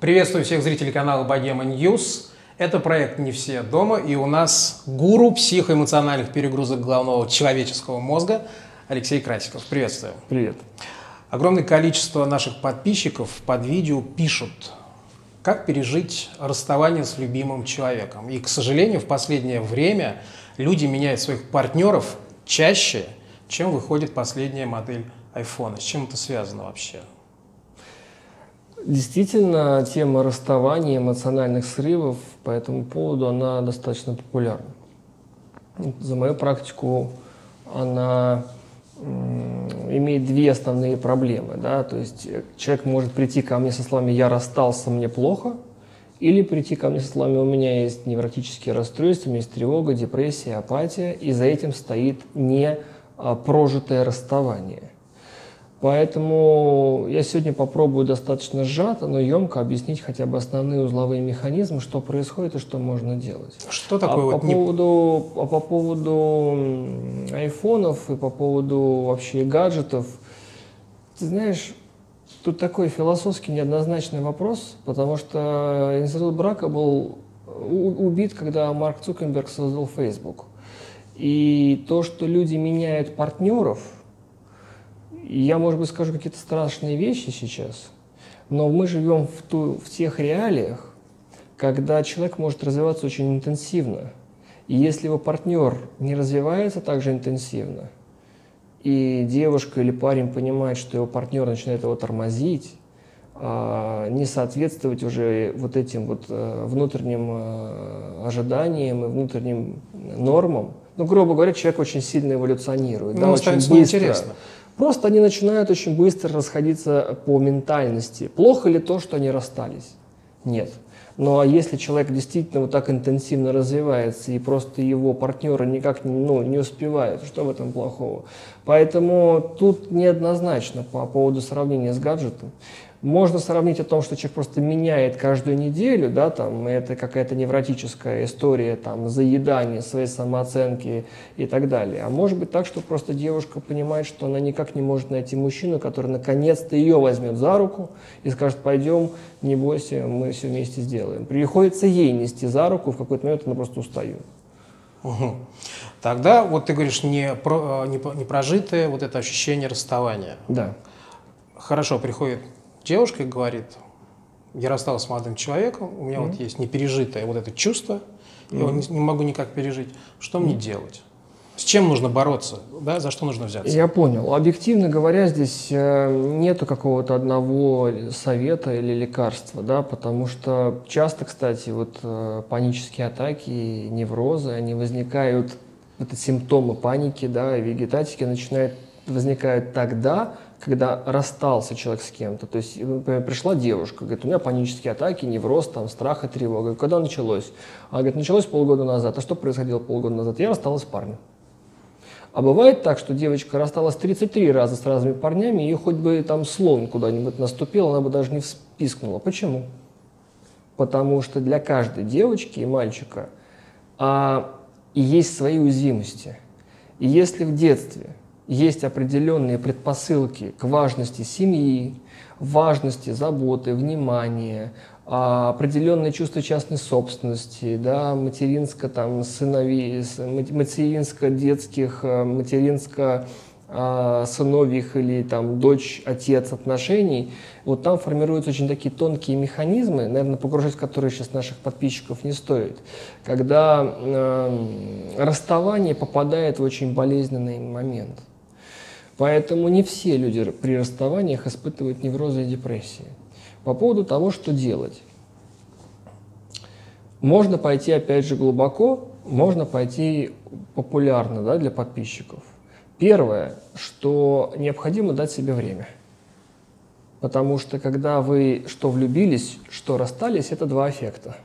Приветствую всех зрителей канала Богема News. Это проект «Не все дома», и у нас гуру психоэмоциональных перегрузок головного человеческого мозга Алексей Красиков. Приветствую. Привет. Огромное количество наших подписчиков под видео пишут, как пережить расставание с любимым человеком. И, к сожалению, в последнее время люди меняют своих партнеров чаще, чем выходит последняя модель айфона. С чем это связано вообще? Действительно, тема расставания, эмоциональных срывов по этому поводу, она достаточно популярна. За мою практику она имеет две основные проблемы. Да? То есть человек может прийти ко мне со словами «я расстался, мне плохо», или прийти ко мне со словами «у меня есть невротические расстройства, у меня есть тревога, депрессия, апатия», и за этим стоит не а, прожитое расставание – Поэтому я сегодня попробую достаточно сжато, но емко объяснить хотя бы основные узловые механизмы, что происходит и что можно делать. Что такое а вот по, не... поводу, а по поводу айфонов и по поводу вообще гаджетов, ты знаешь, тут такой философский неоднозначный вопрос, потому что институт брака был убит, когда Марк Цукерберг создал Facebook. И то, что люди меняют партнеров – я, может быть, скажу какие-то страшные вещи сейчас, но мы живем в, ту, в тех реалиях, когда человек может развиваться очень интенсивно. И если его партнер не развивается так же интенсивно, и девушка или парень понимает, что его партнер начинает его тормозить, а, не соответствовать уже вот этим вот э, внутренним э, ожиданиям и внутренним нормам, ну, грубо говоря, человек очень сильно эволюционирует, ну, да, очень быстро. Интересно. Просто они начинают очень быстро расходиться по ментальности. Плохо ли то, что они расстались? Нет. Но если человек действительно вот так интенсивно развивается, и просто его партнеры никак ну, не успевают, что в этом плохого? Поэтому тут неоднозначно по поводу сравнения с гаджетом. Можно сравнить о том, что человек просто меняет каждую неделю, да, там, это какая-то невротическая история, там, заедание своей самооценки и так далее. А может быть так, что просто девушка понимает, что она никак не может найти мужчину, который наконец-то ее возьмет за руку и скажет, пойдем, не бойся, мы все вместе сделаем. Приходится ей нести за руку, в какой-то момент она просто устает. Угу. Тогда вот ты говоришь не, про, не, не прожитое вот это ощущение расставания. Да. Хорошо, приходит девушка говорит, я рассталась с молодым человеком, у меня mm-hmm. вот есть непережитое вот это чувство, mm-hmm. я его не, не могу никак пережить. Что mm-hmm. мне делать? С чем нужно бороться? Да? За что нужно взяться? Я понял. Объективно говоря, здесь э, нету какого-то одного совета или лекарства, да, потому что часто, кстати, вот э, панические атаки, неврозы, они возникают, это симптомы паники, да, вегетатики начинают возникают тогда, когда расстался человек с кем-то. То есть, например, пришла девушка, говорит, у меня панические атаки, невроз, там, страх и тревога. Когда началось? Она говорит, началось полгода назад. А что происходило полгода назад? Я рассталась с парнем. А бывает так, что девочка рассталась 33 раза с разными парнями, и хоть бы там слон куда-нибудь наступил, она бы даже не вспискнула. Почему? Потому что для каждой девочки и мальчика а, и есть свои уязвимости. И если в детстве есть определенные предпосылки к важности семьи, важности заботы, внимания, а, определенное чувство частной собственности, да, материнско там сыновей, э, материнско а, сыновьих или там дочь-отец отношений, вот там формируются очень такие тонкие механизмы, наверное, погружать в которые сейчас наших подписчиков не стоит, когда э, расставание попадает в очень болезненный момент. Поэтому не все люди при расставаниях испытывают неврозы и депрессии. По поводу того, что делать. Можно пойти, опять же, глубоко, можно пойти популярно да, для подписчиков. Первое, что необходимо дать себе время. Потому что когда вы что влюбились, что расстались, это два эффекта.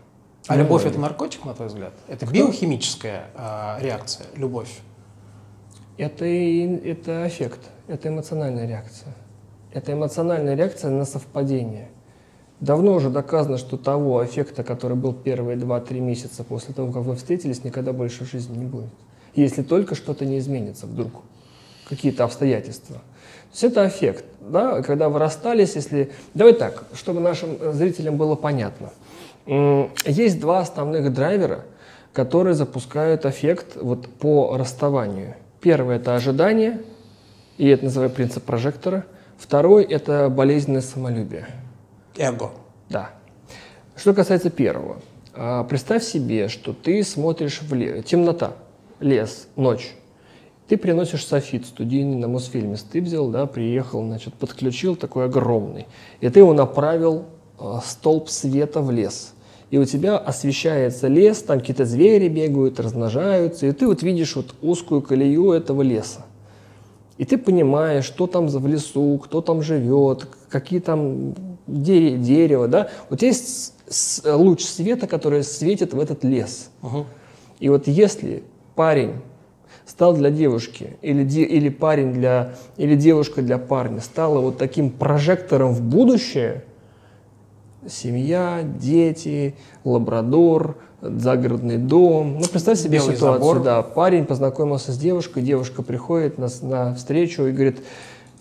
А любовь это наркотик, на твой взгляд? Это Кто? биохимическая э, реакция, любовь? Это, это эффект, это эмоциональная реакция. Это эмоциональная реакция на совпадение. Давно уже доказано, что того эффекта, который был первые 2-3 месяца после того, как вы встретились, никогда больше в жизни не будет. Если только что-то не изменится вдруг. какие-то обстоятельства. То есть это эффект, да, когда вы расстались, если... Давай так, чтобы нашим зрителям было понятно. Есть два основных драйвера, которые запускают эффект вот по расставанию. Первое – это ожидание, и это называется принцип прожектора. Второй – это болезненное самолюбие. Эго. Да. Что касается первого. А, представь себе, что ты смотришь в лес, темнота, лес, ночь. Ты приносишь софит студийный на Мосфильме. Ты взял, да, приехал, значит, подключил такой огромный. И ты его направил э, столб света в лес. И у тебя освещается лес, там какие-то звери бегают, размножаются, и ты вот видишь вот узкую колею этого леса. И ты понимаешь, что там в лесу, кто там живет, какие там дерево, да. Вот есть луч света, который светит в этот лес. Угу. И вот если парень стал для девушки, или, де, или парень для, или девушка для парня стала вот таким прожектором в будущее, семья, дети, лабрадор, загородный дом. Ну, представь себе Белый ситуацию, забор. да, парень познакомился с девушкой, девушка приходит на, на встречу и говорит,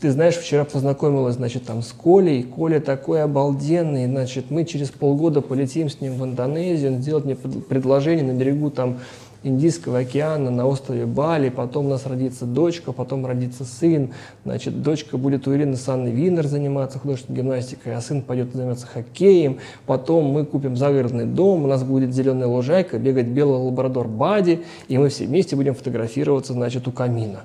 ты знаешь, вчера познакомилась, значит, там с Колей, Коля такой обалденный, значит, мы через полгода полетим с ним в Индонезию, он сделает мне предложение на берегу там Индийского океана на острове Бали, потом у нас родится дочка, потом родится сын, значит, дочка будет у Ирины Санны Винер заниматься художественной гимнастикой, а сын пойдет заниматься хоккеем, потом мы купим загородный дом, у нас будет зеленая лужайка, бегать белый лабрадор Бади, и мы все вместе будем фотографироваться, значит, у камина.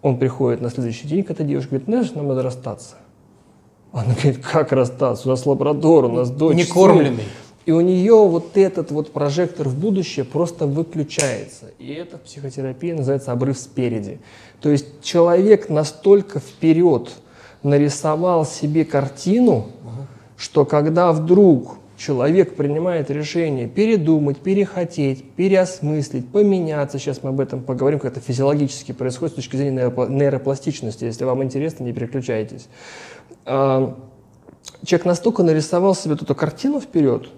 Он приходит на следующий день к этой девушке, говорит, знаешь, нам надо расстаться. Она говорит, как расстаться? У нас лабрадор, у нас дочь. Не кормленный. И у нее вот этот вот прожектор в будущее просто выключается. И это в психотерапии называется обрыв спереди. То есть человек настолько вперед нарисовал себе картину, что когда вдруг человек принимает решение передумать, перехотеть, переосмыслить, поменяться, сейчас мы об этом поговорим, как это физиологически происходит с точки зрения нейропластичности. Если вам интересно, не переключайтесь. А, человек настолько нарисовал себе эту картину вперед,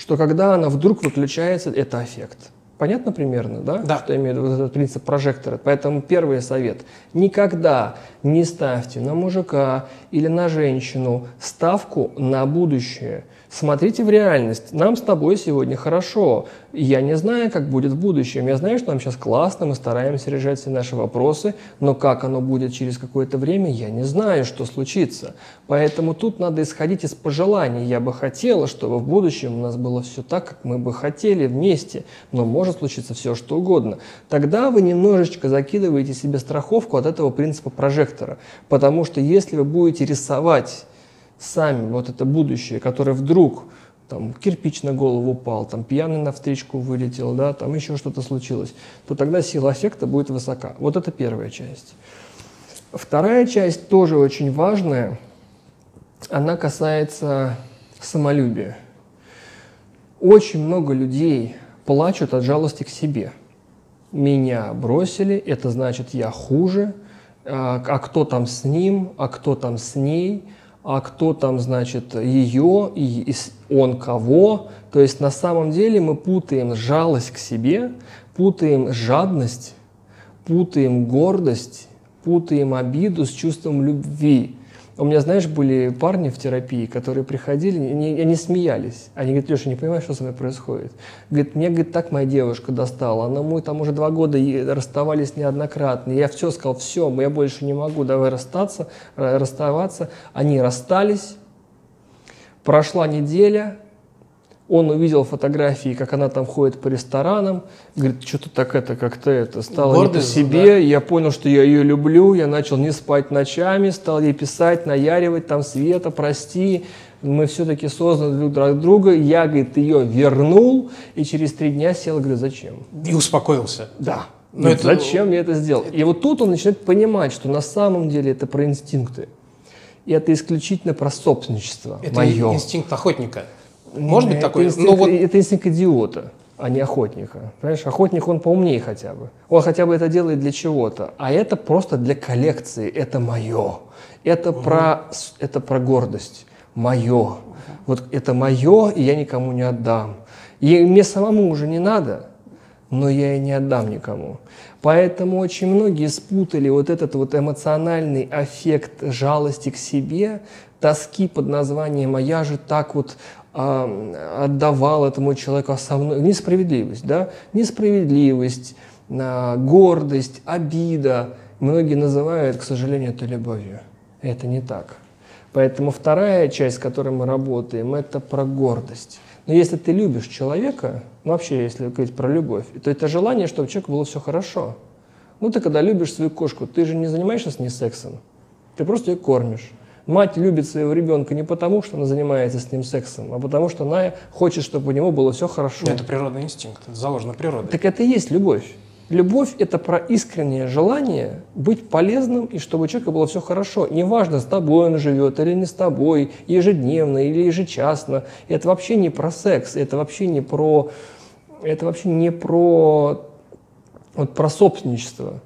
что когда она вдруг выключается, это эффект. Понятно примерно, да? Да. Что имеет вот этот принцип прожектора. Поэтому первый совет. Никогда не ставьте на мужика или на женщину ставку на будущее – Смотрите в реальность. Нам с тобой сегодня хорошо. Я не знаю, как будет в будущем. Я знаю, что нам сейчас классно, мы стараемся решать все наши вопросы, но как оно будет через какое-то время, я не знаю, что случится. Поэтому тут надо исходить из пожеланий. Я бы хотела, чтобы в будущем у нас было все так, как мы бы хотели вместе, но может случиться все, что угодно. Тогда вы немножечко закидываете себе страховку от этого принципа прожектора. Потому что если вы будете рисовать сами вот это будущее, которое вдруг там кирпич на голову упал, там пьяный на встречку вылетел, да, там еще что-то случилось, то тогда сила эффекта будет высока. Вот это первая часть. Вторая часть тоже очень важная, она касается самолюбия. Очень много людей плачут от жалости к себе. Меня бросили, это значит я хуже, а, а кто там с ним, а кто там с ней – а кто там, значит, ее, и он кого. То есть на самом деле мы путаем жалость к себе, путаем жадность, путаем гордость, путаем обиду с чувством любви. У меня, знаешь, были парни в терапии, которые приходили, они, они смеялись. Они говорят, Леша, не понимаешь, что со мной происходит? Говорит, мне, говорит, так моя девушка достала. Она мы там уже два года расставались неоднократно. Я все сказал, все, я больше не могу, давай расстаться, расставаться. Они расстались. Прошла неделя, он увидел фотографии, как она там ходит по ресторанам, говорит, что-то так это, как-то это, стало Гордость, не по себе, да? я понял, что я ее люблю, я начал не спать ночами, стал ей писать, наяривать, там, Света, прости, мы все-таки созданы друг для друга, я, говорит, ее вернул, и через три дня сел, говорю, зачем? И успокоился. Да. Но это... Зачем я это сделал? И вот тут он начинает понимать, что на самом деле это про инстинкты. И это исключительно про собственничество. Это мое. инстинкт охотника. Может быть это такой? Инстинкт, ну, вот... Это инстинкт идиота, а не охотника. Понимаешь, охотник, он поумнее хотя бы. Он хотя бы это делает для чего-то. А это просто для коллекции. Это мое. Это, угу. про, это про гордость. Мое. Угу. Вот это мое, и я никому не отдам. И мне самому уже не надо. но я и не отдам никому. Поэтому очень многие спутали вот этот вот эмоциональный аффект жалости к себе, тоски под названием «а я же так вот отдавал этому человеку, а мной...» Несправедливость, да? Несправедливость, а, гордость, обида. Многие называют, к сожалению, это любовью. Это не так. Поэтому вторая часть, с которой мы работаем, это про гордость. Но если ты любишь человека, ну, вообще, если говорить про любовь, то это желание, чтобы у человека было все хорошо. Ну, ты когда любишь свою кошку, ты же не занимаешься с ней сексом, ты просто ее кормишь. Мать любит своего ребенка не потому, что она занимается с ним сексом, а потому что она хочет, чтобы у него было все хорошо. Это природный инстинкт, это заложено природой. Так это и есть любовь. Любовь – это про искреннее желание быть полезным и чтобы у человека было все хорошо. Неважно, с тобой он живет или не с тобой, ежедневно или ежечасно. Это вообще не про секс, это вообще не про, это вообще не про, вот, про собственничество.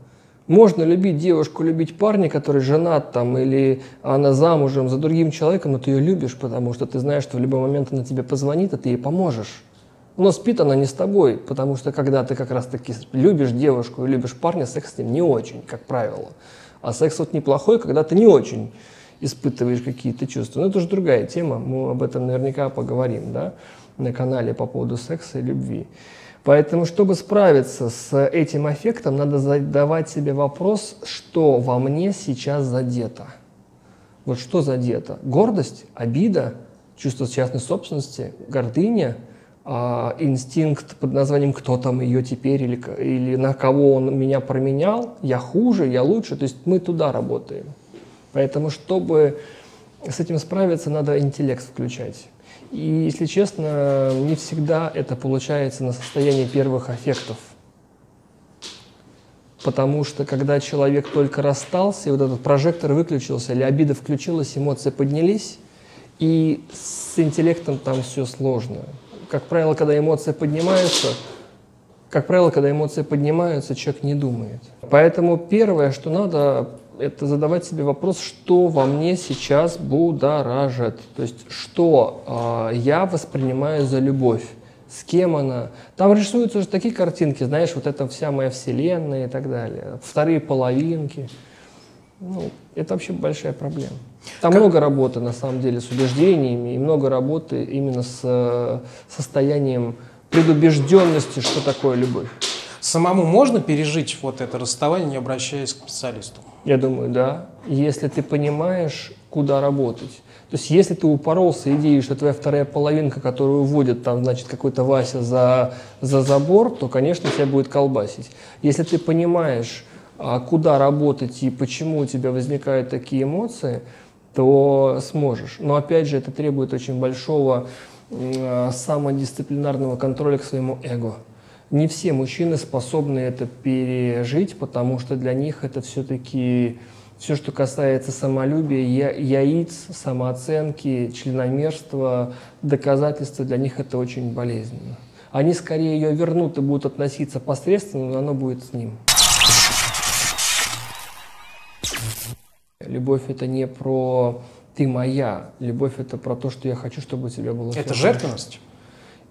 Можно любить девушку, любить парня, который женат там, или она замужем за другим человеком, но ты ее любишь, потому что ты знаешь, что в любой момент она тебе позвонит, а ты ей поможешь. Но спит она не с тобой, потому что когда ты как раз таки любишь девушку и любишь парня, секс с ним не очень, как правило. А секс вот неплохой, когда ты не очень испытываешь какие-то чувства. Но это уже другая тема, мы об этом наверняка поговорим да, на канале по поводу секса и любви. Поэтому, чтобы справиться с этим эффектом, надо задавать себе вопрос, что во мне сейчас задето. Вот что задето? Гордость, обида, чувство частной собственности, гордыня – а, инстинкт под названием «кто там ее теперь» или, или «на кого он меня променял», «я хуже», «я лучше», то есть мы туда работаем. Поэтому, чтобы с этим справиться, надо интеллект включать. И, если честно, не всегда это получается на состоянии первых аффектов. Потому что, когда человек только расстался, и вот этот прожектор выключился, или обида включилась, эмоции поднялись, и с интеллектом там все сложно как правило, когда эмоции поднимаются, как правило, когда эмоции поднимаются, человек не думает. Поэтому первое, что надо, это задавать себе вопрос, что во мне сейчас будоражит. То есть, что э, я воспринимаю за любовь, с кем она. Там рисуются уже такие картинки, знаешь, вот это вся моя вселенная и так далее. Вторые половинки. Ну, это вообще большая проблема. Там как... много работы, на самом деле, с убеждениями и много работы именно с э, состоянием предубежденности, что такое любовь. Самому можно пережить вот это расставание, не обращаясь к специалисту? Я думаю, да. Если ты понимаешь, куда работать. То есть, если ты упоролся идеей, что твоя вторая половинка, которую вводит там, значит, какой-то Вася за, за забор, то, конечно, тебя будет колбасить. Если ты понимаешь, а, куда работать и почему у тебя возникают такие эмоции, то сможешь. Но опять же, это требует очень большого э, самодисциплинарного контроля к своему эго. Не все мужчины способны это пережить, потому что для них это все-таки все, что касается самолюбия, я, яиц, самооценки, членомерства, доказательства, для них это очень болезненно. Они скорее ее вернут и будут относиться посредственно, но оно будет с ним. Любовь это не про ты моя. Любовь это про то, что я хочу, чтобы у тебя было Это жертвенность?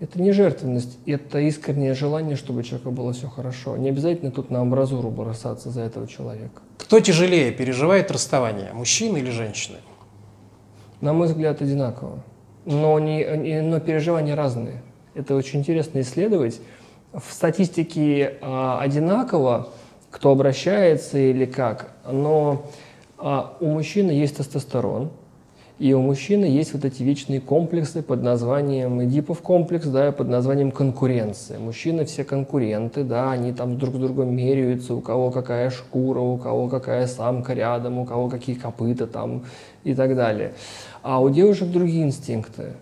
Это не жертвенность, это искреннее желание, чтобы у человека было все хорошо. Не обязательно тут на амбразуру бросаться за этого человека. Кто тяжелее переживает расставание, мужчины или женщины? На мой взгляд, одинаково. Но, не, но переживания разные. Это очень интересно исследовать. В статистике а, одинаково, кто обращается или как, но а у мужчины есть тестостерон, и у мужчины есть вот эти вечные комплексы под названием Эдипов комплекс, да, под названием конкуренция. Мужчины все конкуренты, да, они там друг с другом меряются, у кого какая шкура, у кого какая самка рядом, у кого какие копыта там и так далее. А у девушек другие инстинкты.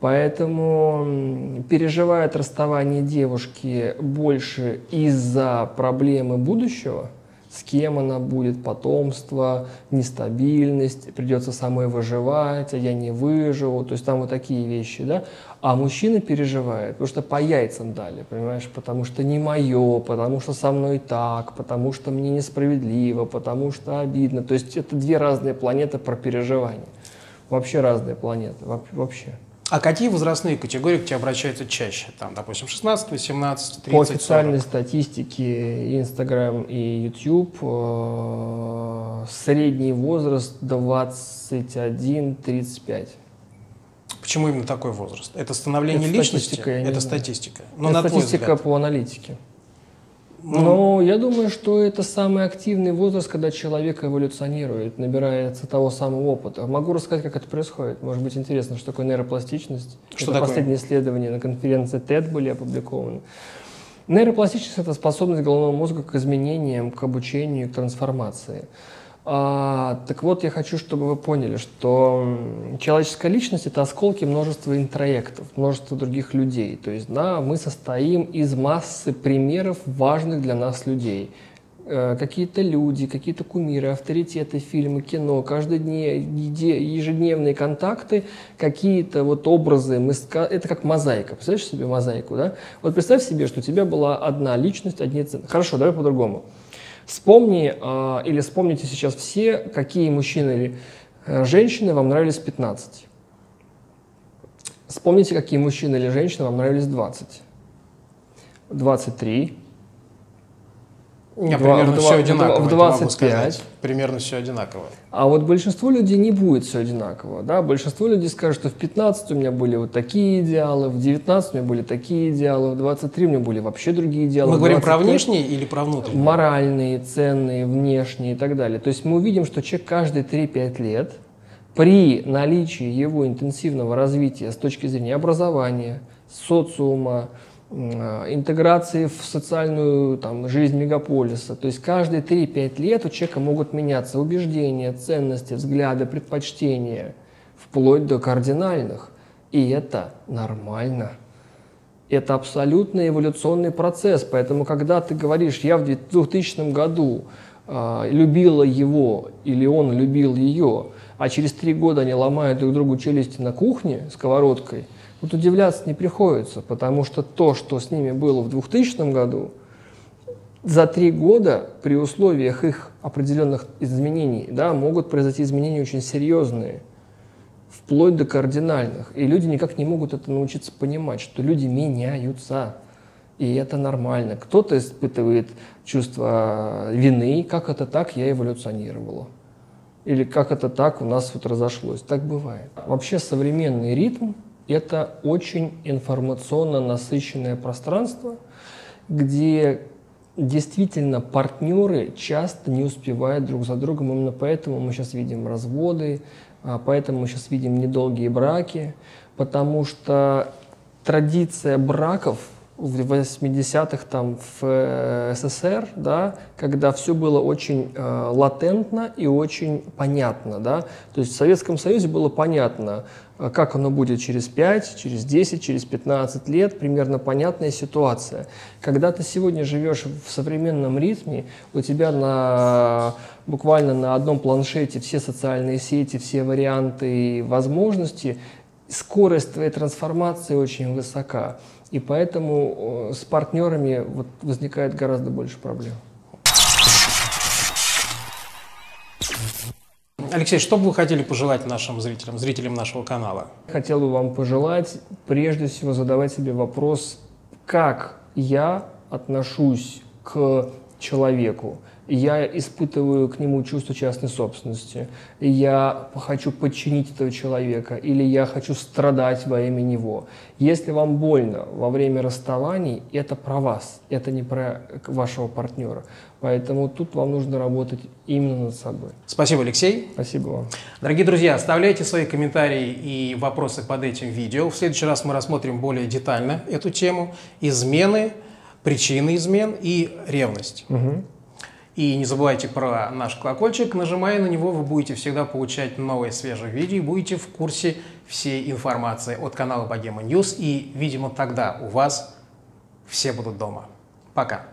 Поэтому переживает расставание девушки больше из-за проблемы будущего – с кем она будет, потомство, нестабильность, придется самой выживать, а я не выживу, то есть там вот такие вещи, да. А мужчина переживает, потому что по яйцам дали, понимаешь, потому что не мое, потому что со мной так, потому что мне несправедливо, потому что обидно. То есть это две разные планеты про переживание. Вообще разные планеты, вообще. А какие возрастные категории к тебе обращаются чаще? Там, допустим, 16, 18, 30, По официальной 40? статистике Instagram и YouTube э, средний возраст 21-35. Почему именно такой возраст? Это становление Это личности? статистика, Это знаю. статистика. Ну, Это статистика взгляд. по аналитике. Ну, Но я думаю, что это самый активный возраст, когда человек эволюционирует, набирается того самого опыта. Могу рассказать, как это происходит. Может быть, интересно, что такое нейропластичность. Что это такое? последние исследования на конференции TED были опубликованы. Нейропластичность – это способность головного мозга к изменениям, к обучению, к трансформации. А, так вот, я хочу, чтобы вы поняли, что человеческая личность – это осколки множества интроектов, множества других людей. То есть, да, мы состоим из массы примеров важных для нас людей. Э, Какие-то люди, какие-то кумиры, авторитеты, фильмы, кино, каждодне- еде- ежедневные контакты, какие-то вот образы. Мы ска- Это как мозаика. Представляешь себе мозаику, да? Вот представь себе, что у тебя была одна личность, одни ценности. Хорошо, давай по-другому. Вспомни, а, или вспомните сейчас все, какие мужчины или э, женщины вам нравились в 15. Вспомните, какие мужчины или женщины вам нравились в 20. 23. В два- примерно в все одинаково. в это могу 25. сказать. Примерно все одинаково. А вот большинство людей не будет все одинаково. Да? Большинство людей скажут, что в 15 у меня были вот такие идеалы, в 19 у меня были такие идеалы, в 23 у меня были вообще другие идеалы. Мы говорим про 25 внешние или про внутренние? моральные, ценные, внешние и так далее. То есть мы увидим, что человек каждые 3-5 лет при наличии его интенсивного развития с точки зрения образования, социума, интеграции в социальную там, жизнь мегаполиса. То есть каждые 3-5 лет у человека могут меняться убеждения, ценности, взгляды, предпочтения, вплоть до кардинальных. И это нормально. Это абсолютно эволюционный процесс. Поэтому, когда ты говоришь, я в 2000 году а, любила его или он любил ее, а через три года они ломают друг другу челюсти на кухне сковородкой, вот удивляться не приходится, потому что то, что с ними было в 2000 году, за три года при условиях их определенных изменений да, могут произойти изменения очень серьезные вплоть до кардинальных. И люди никак не могут это научиться понимать, что люди меняются. И это нормально. Кто-то испытывает чувство вины, как это так, я эволюционировала. Или как это так у нас вот разошлось. Так бывает. Вообще современный ритм – это очень информационно насыщенное пространство, где действительно партнеры часто не успевают друг за другом. Именно поэтому мы сейчас видим разводы, а, поэтому мы сейчас видим недолгие браки, потому что традиция браков в 80-х там в э, СССР, да, когда все было очень э, латентно и очень понятно, да, то есть в Советском Союзе было понятно, э, как оно будет через 5, через 10, через 15 лет, примерно понятная ситуация. Когда ты сегодня живешь в современном ритме, у тебя на буквально на одном планшете все социальные сети, все варианты и возможности, скорость твоей трансформации очень высока. И поэтому э, с партнерами вот возникает гораздо больше проблем. Алексей, что бы вы хотели пожелать нашим зрителям, зрителям нашего канала? Хотел бы вам пожелать, прежде всего, задавать себе вопрос, как я отношусь к человеку. Я испытываю к нему чувство частной собственности. Я хочу подчинить этого человека или я хочу страдать во имя него. Если вам больно во время расставаний, это про вас, это не про вашего партнера. Поэтому тут вам нужно работать именно над собой. Спасибо, Алексей. Спасибо вам. Дорогие друзья, оставляйте свои комментарии и вопросы под этим видео. В следующий раз мы рассмотрим более детально эту тему. Измены, причины измен и ревность. Мгм. И не забывайте про наш колокольчик. Нажимая на него, вы будете всегда получать новые свежие видео и будете в курсе всей информации от канала Богема News. И, видимо, тогда у вас все будут дома. Пока.